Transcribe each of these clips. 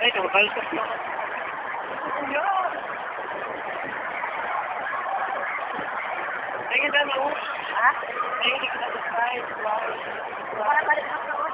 Makalsok na. Tingin na mo. Ha? Tingin na sa side. Para balik ako.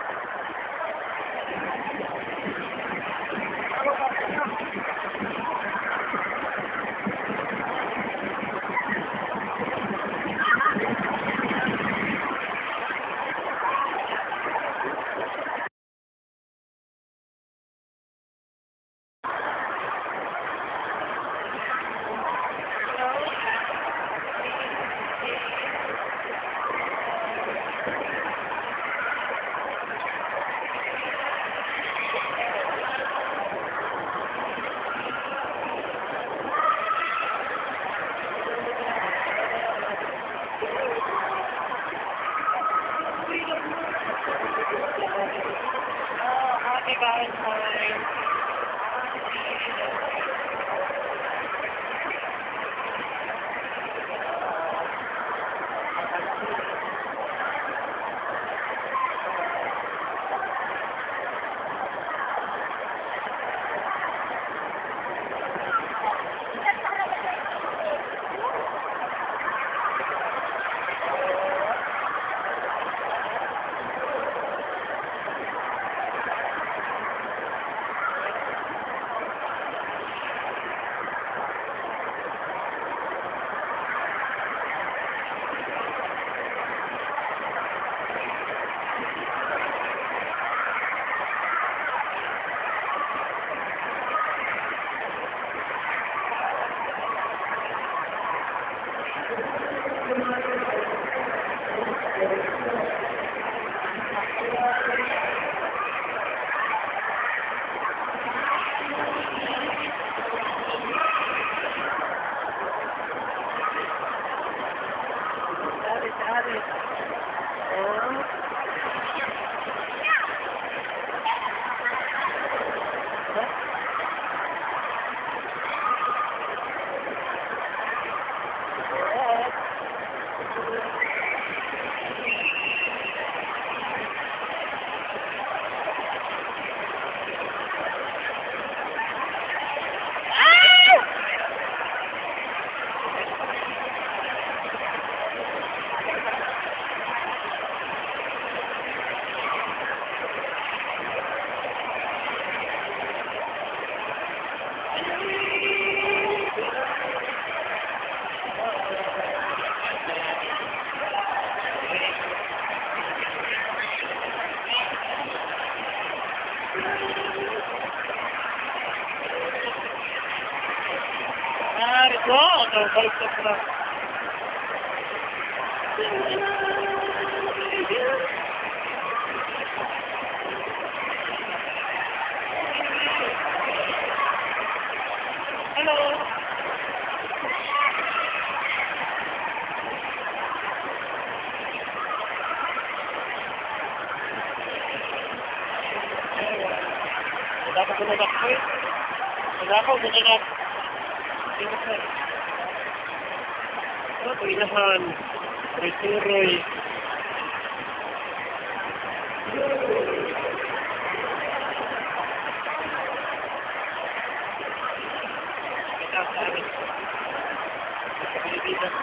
about it. Thank you. Ito, baliktad na. Hello. Wala ka gumanak ko eh. Wala ka gumanak. Ito, sabi. Sa Pilipinas.